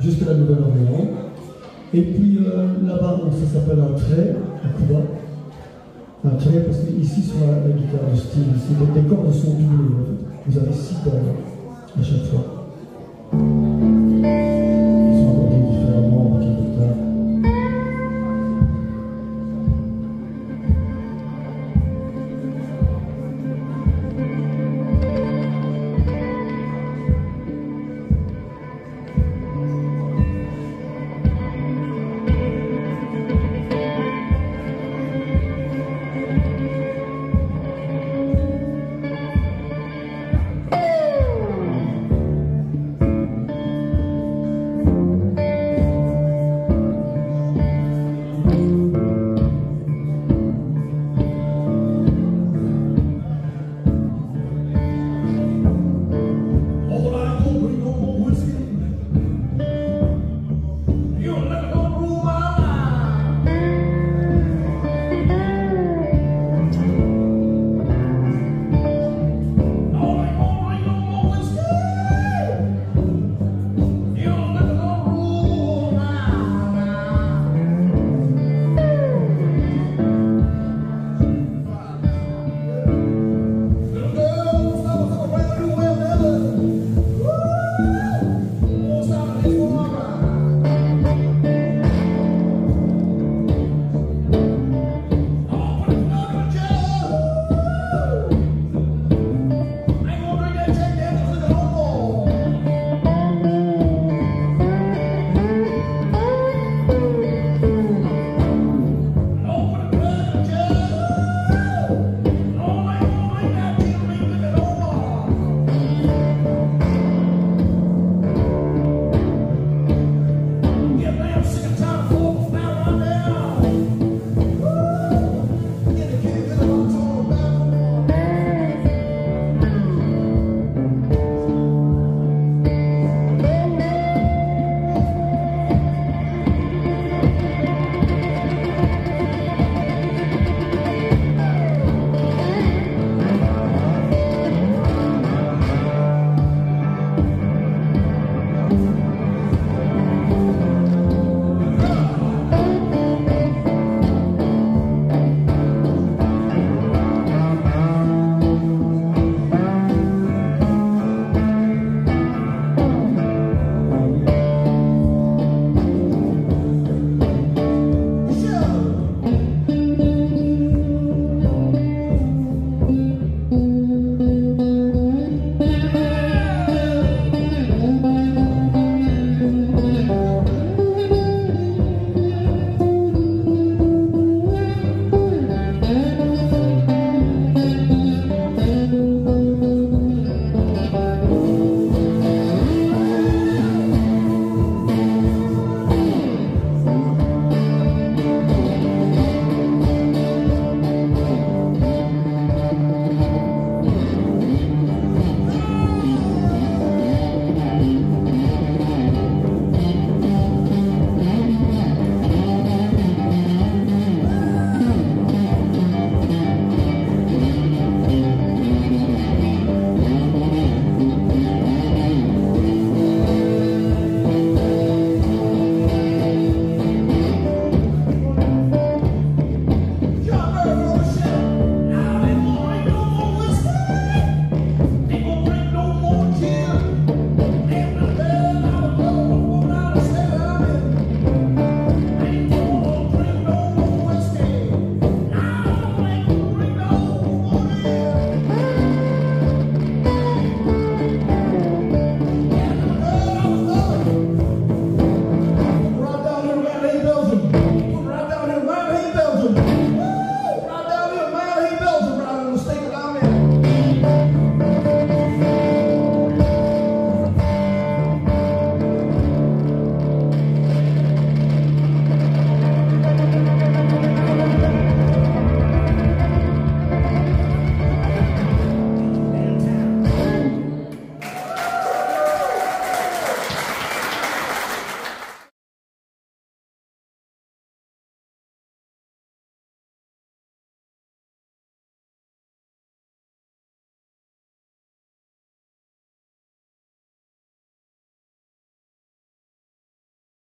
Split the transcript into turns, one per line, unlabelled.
jusqu'à la Nouvelle-Orléans. Et puis euh, là-bas, ça s'appelle un trait, à Cuba. Un trait, parce qu'ici, sur la, guitare de style, les cordes sont doublées. Vous avez six cordes à chaque fois.